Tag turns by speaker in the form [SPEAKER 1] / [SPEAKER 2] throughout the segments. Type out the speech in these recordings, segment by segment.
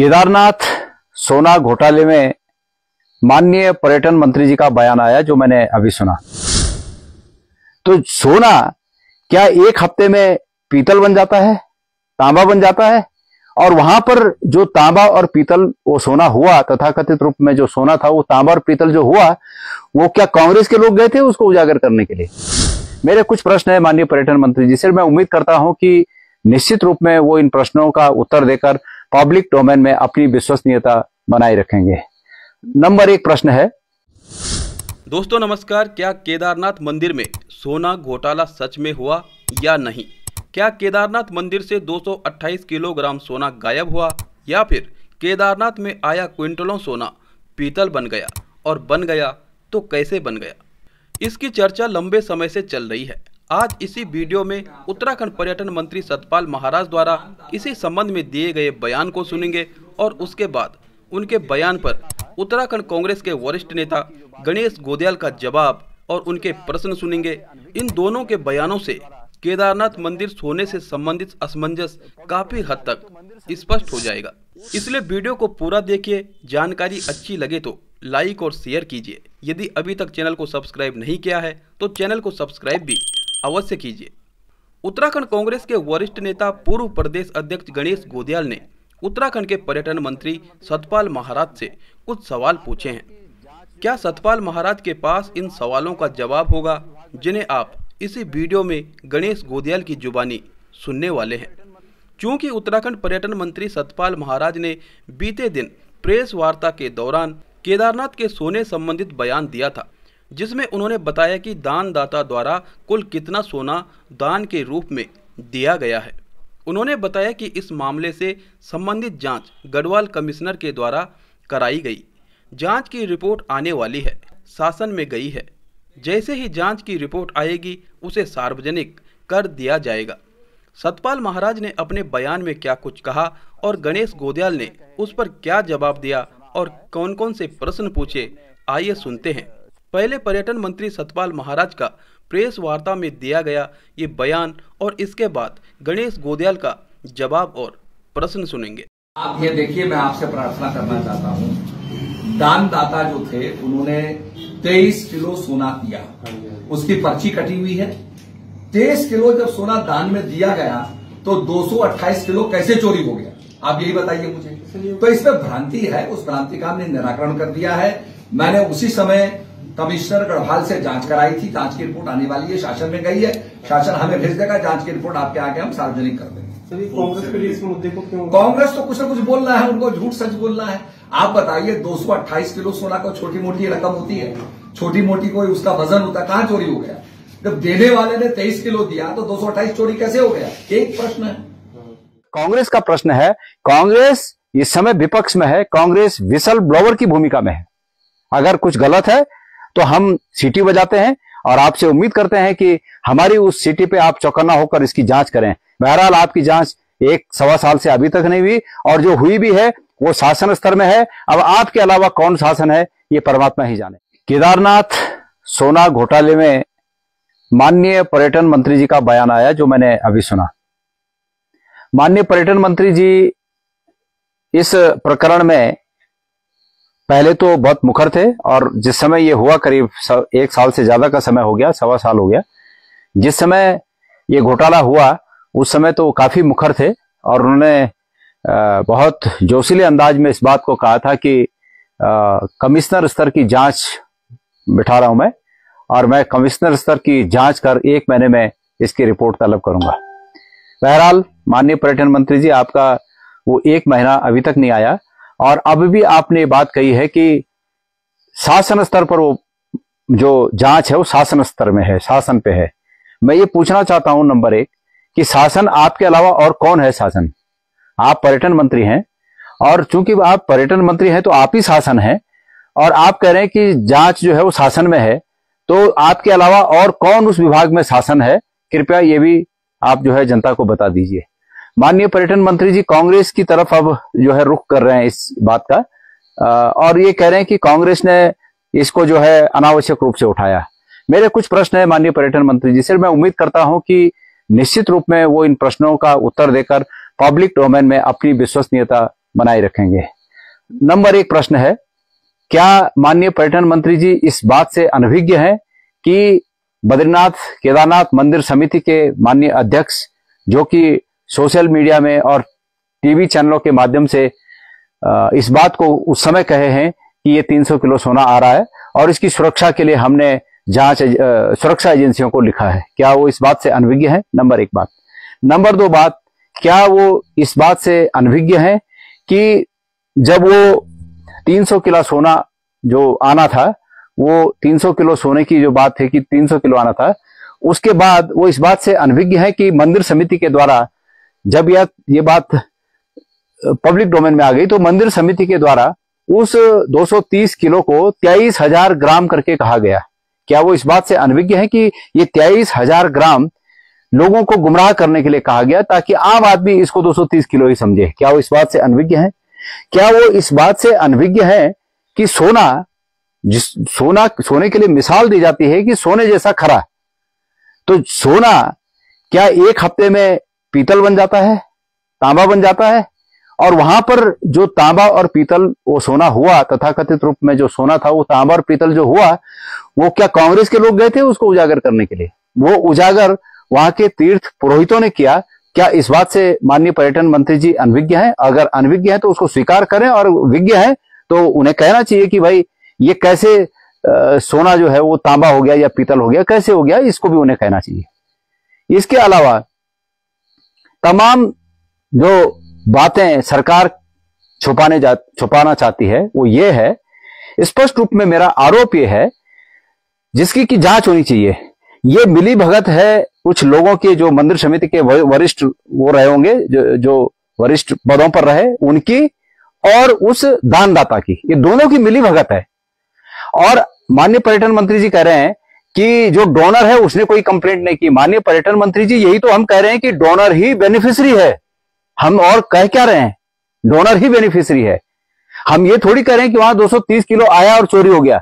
[SPEAKER 1] केदारनाथ सोना घोटाले में माननीय पर्यटन मंत्री जी का बयान आया, जो मैंने अभी सुना। तो सोना क्या एक हफ़्ते में पीतल बन जाता है, तांबा बन जाता है? और वहाँ पर जो तांबा और पीतल वो सोना हुआ, तथाकथित रूप में जो सोना था, वो तांबा और पीतल जो हुआ, वो क्या कांग्रेस के लोग गए थे उसको उजागर करने के लिए? मेरे कुछ प्रश्न है माननीय पर्यटन मंत्री जी से। मैं उम्मीद करता हूँ कि निश्चित रूप में वो इन प्रश्नों का उत्तर देकर पब्लिक डोमेन में अपनी विश्वसनीयता बनाए रखेंगे। नंबर एक प्रश्न है।
[SPEAKER 2] दोस्तों, नमस्कार। क्या केदारनाथ मंदिर में सोना घोटाला सच में हुआ या नहीं? क्या केदारनाथ मंदिर से 228 किलोग्राम सोना गायब हुआ या फिर केदारनाथ में आया क्विंटलों सोना पीतल बन गया और बन गया तो कैसे बन गया? इसकी चर्चा लंबे समय से चल रही है। आज इसी वीडियो में उत्तराखंड पर्यटन मंत्री सतपाल महाराज द्वारा इसी संबंध में दिए गए बयान को सुनेंगे और उसके बाद उनके बयान पर उत्तराखंड कांग्रेस के वरिष्ठ नेता गणेश गोदयाल का जवाब और उनके प्रश्न सुनेंगे। इन दोनों के बयानों से केदारनाथ मंदिर सोने से संबंधित असमंजस काफ़ी हद तक स्पष्ट हो जाएगा। इसलिए वीडियो को पूरा देखिए, जानकारी अच्छी लगे तो लाइक और शेयर कीजिए। यदि अभी तक चैनल को सब्सक्राइब नहीं किया है तो चैनल को सब्सक्राइब भी अवश्य कीजिए। उत्तराखंड कांग्रेस के वरिष्ठ नेता पूर्व प्रदेश अध्यक्ष गणेश गोदयाल ने उत्तराखंड के पर्यटन मंत्री सतपाल महाराज से कुछ सवाल पूछे हैं। क्या सतपाल महाराज के पास इन सवालों का जवाब होगा, जिन्हें आप इसी वीडियो में गणेश गोदियाल की जुबानी सुनने वाले हैं? चूँकि उत्तराखंड पर्यटन मंत्री सतपाल महाराज ने बीते दिन प्रेस वार्ता के दौरान केदारनाथ के सोने संबंधित बयान दिया था जिसमें उन्होंने बताया कि दानदाता द्वारा कुल कितना सोना दान के रूप में दिया गया है। उन्होंने बताया कि इस मामले से संबंधित जाँच गढ़वाल कमिश्नर के द्वारा कराई गई। जाँच की रिपोर्ट आने वाली है, शासन में गई है। जैसे ही जाँच की रिपोर्ट आएगी, उसे सार्वजनिक कर दिया जाएगा। सतपाल महाराज ने अपने बयान में क्या कुछ कहा और गणेश गोदयाल ने उस पर क्या जवाब दिया और कौन कौन से प्रश्न पूछे, आइए सुनते हैं। पहले पर्यटन मंत्री सतपाल महाराज का प्रेस वार्ता में दिया गया ये बयान और इसके बाद गणेश गोदयाल का जवाब और प्रश्न सुनेंगे।
[SPEAKER 3] आप ये देखिए, मैं आपसे प्रार्थना करना चाहता हूँ। दानदाता जो थे, उन्होंने तेईस किलो सोना दिया। उसकी पर्ची कटी हुई है। तेईस किलो जब सोना दान में दिया गया तो 228 किलो कैसे चोरी हो गया? आप यही बताइए मुझे। तो इसमें भ्रांति है, उस भ्रांति का हमने निराकरण कर दिया है। मैंने उसी समय कमिश्नर गढ़वाल से जाँच कराई थी। जाँच की रिपोर्ट आने वाली है। शासन में गई है। शासन हमें भेज देगा। जाँच की रिपोर्ट आपके आगे हम सार्वजनिक कर देंगे।
[SPEAKER 4] कांग्रेस के लिए इस मुद्दे को क्यों
[SPEAKER 3] कांग्रेस तो कुछ ना कुछ बोलना है। उनको झूठ सच बोलना है। आप बताइए 228 किलो सोना को छोटी मोटी रकम होती है। छोटी मोटी कोई उसका वज़न होता है। कहाँ चोरी हो गया? जब देने वाले ने 23 किलो दिया तो 228 चोरी कैसे हो गया? एक प्रश्न है।
[SPEAKER 1] कांग्रेस का प्रश्न है कांग्रेस इस समय विपक्ष में है। कांग्रेस विसल ब्लोवर की भूमिका में है। अगर कुछ गलत है तो हम सीटी बजाते हैं और आपसे उम्मीद करते हैं कि हमारी उस सीटी पे आप चौकन्ना होकर इसकी जाँच करें। बहरहाल, आपकी जाँच एक सवा साल से अभी तक नहीं हुई और जो हुई भी है, वो शासन स्तर में है। अब आपके अलावा कौन शासन है, ये परमात्मा ही जाने। केदारनाथ, सोना घोटाले में माननीय पर्यटन मंत्री जी का बयान आया, जो मैंने अभी सुना। माननीय पर्यटन मंत्री जी, इस प्रकरण में पहले तो बहुत मुखर थे और जिस समय ये हुआ करीब एक साल से ज़्यादा का समय हो गया, सवा साल हो गया। जिस समय ये घोटाला हुआ, उस समय तो काफ़ी मुखर थे और उन्होंने बहुत जोशीले अंदाज में इस बात को कहा था कि कमिश्नर स्तर की जाँच बिठा रहा हूँ मैं और मैं कमिश्नर स्तर की जाँच कर एक महीने में इसकी रिपोर्ट तलब करूँगा। बहरहाल, माननीय पर्यटन मंत्री जी, आपका वो एक महीना अभी तक नहीं आया। और अब भी आपने बात कही है कि शासन स्तर पर वो जो जाँच है, वो शासन स्तर में है, शासन पे है। मैं ये पूछना चाहता हूँ, नंबर एक, कि शासन आपके अलावा और कौन है शासन? आप पर्यटन मंत्री हैं, और चूँकि आप पर्यटन मंत्री हैं तो आप ही शासन हैं, और आप कह रहे हैं कि जाँच जो है वो शासन में है तो आपके अलावा और कौन उस विभाग में शासन है? कृपया ये भी आप जो है जनता को बता दीजिए। माननीय पर्यटन मंत्री जी, कांग्रेस की तरफ़ अब जो है रुख कर रहे हैं इस बात का। और ये कह रहे हैं कि कांग्रेस ने इसको जो है अनावश्यक रूप से उठाया। मेरे कुछ प्रश्न है माननीय पर्यटन मंत्री जी से। मैं उम्मीद करता हूँ कि निश्चित रूप में वो इन प्रश्नों का उत्तर देकर पब्लिक डोमेन में अपनी विश्वसनीयता बनाए रखेंगे। नंबर एक प्रश्न है, क्या माननीय पर्यटन मंत्री जी इस बात से अनभिज्ञ हैं कि बद्रीनाथ केदारनाथ मंदिर समिति के माननीय अध्यक्ष, जो कि सोशल मीडिया में और टीवी चैनलों के माध्यम से इस बात को उस समय कहे हैं कि ये 300 किलो सोना आ रहा है और इसकी सुरक्षा के लिए हमने जाँच सुरक्षा एजेंसियों को लिखा है। क्या वो इस बात से अनभिज्ञ है? नंबर एक बात। नंबर दो बात, क्या वो इस बात से अनभिज्ञ है कि जब वो 300 किलो सोना जो आना था, वो 300 किलो सोने की जो बात है कि 300 किलो आना था, उसके बाद वो इस बात से अनभिज्ञ है कि मंदिर समिति के द्वारा जब यह, ये बात पब्लिक डोमेन में आ गई तो मंदिर समिति के द्वारा उस 230 किलो को तेईस हज़ार ग्राम करके कहा गया क्या वो इस बात से अनभिज्ञ है कि ये तेईस हज़ार ग्राम लोगों को गुमराह करने के लिए कहा गया, ताकि आम आदमी इसको 230 किलो ही समझे? क्या वो इस बात से अनभिज्ञ है? क्या वो इस बात से अनभिज्ञ है कि सोना, जिस, सोना, सोने के लिए मिसाल दी जाती है कि सोने जैसा खरा? तो सोना क्या एक हफ़्ते में पीतल बन जाता है तांबा बन जाता है और वहाँ पर जो तांबा और पीतल वो सोना हुआ तथाकथित रूप में जो सोना था वो तांबा और पीतल जो हुआ वो क्या कांग्रेस के लोग गए थे उसको उजागर करने के लिए? वो उजागर वहाँ के तीर्थ पुरोहितों ने किया। क्या इस बात से माननीय पर्यटन मंत्री जी अनविज्ञ हैं? अगर अनविज्ञ है तो उसको स्वीकार करें और विज्ञ है तो उन्हें कहना चाहिए कि भाई ये कैसे आ, सोना जो है वो तांबा हो गया या पीतल हो गया कैसे हो गया इसको भी उन्हें कहना चाहिए। इसके अलावा तमाम जो बातें सरकार छुपाने जा, छुपाना चाहती है, वो ये है, स्पष्ट रूप में मेरा आरोप ये है, जिसकी की जाँच होनी चाहिए। ये मिली भगत है कुछ लोगों के जो मंदिर समिति के वरिष्ठ वो रहे होंगे, जो जो वरिष्ठ पदों पर रहे, उनकी और उस दानदाता की। ये दोनों की मिली भगत है। और माननीय पर्यटन मंत्री जी कह रहे हैं कि जो डोनर है, उसने कोई कंप्लेंट नहीं की। माननीय पर्यटन मंत्री जी, यही तो हम कह रहे हैं कि डोनर ही बेनिफिशरी है। हम और कह क्या रहे हैं? डोनर ही बेनिफिशरी है। हम ये थोड़ी कह रहे हैं कि वहाँ 230 किलो आया और चोरी हो गया।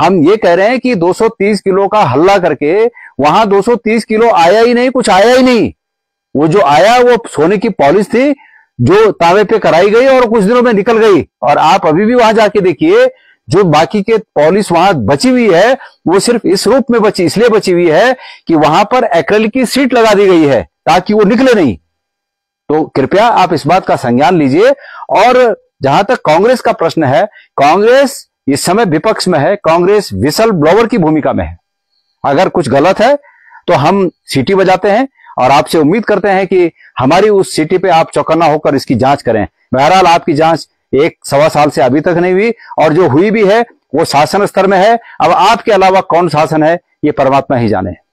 [SPEAKER 1] हम ये कह रहे हैं कि 230 किलो का हल्ला करके वहाँ 230 किलो आया ही नहीं, कुछ आया ही नहीं। वो जो आया, वो सोने की पॉलिश थी, जो तावे पे कराई गई और कुछ दिनों में निकल गई। और आप अभी भी वहाँ जाके देखिए जो बाकी के पॉलिश वहाँ बची हुई है, वो सिर्फ़ इस रूप में बची, इसलिए बची हुई है कि वहाँ पर एक्रेलिक की सीट लगा दी गई है, ताकि वो निकले नहीं। तो कृपया आप इस बात का संज्ञान लीजिए। और जहाँ तक कांग्रेस का प्रश्न है, कांग्रेस इस समय विपक्ष में है, कांग्रेस विसल ब्लोवर की भूमिका में है। अगर कुछ गलत है तो हम सीटी बजाते हैं और आपसे उम्मीद करते हैं कि हमारी उस सीटी पे आप चौकन्ना होकर इसकी जाँच करें। बहरहाल, आपकी जाँच एक सवा साल से अभी तक नहीं हुई, और जो हुई भी है, वो शासन स्तर में है। अब आपके अलावा कौन शासन है, ये परमात्मा ही जाने।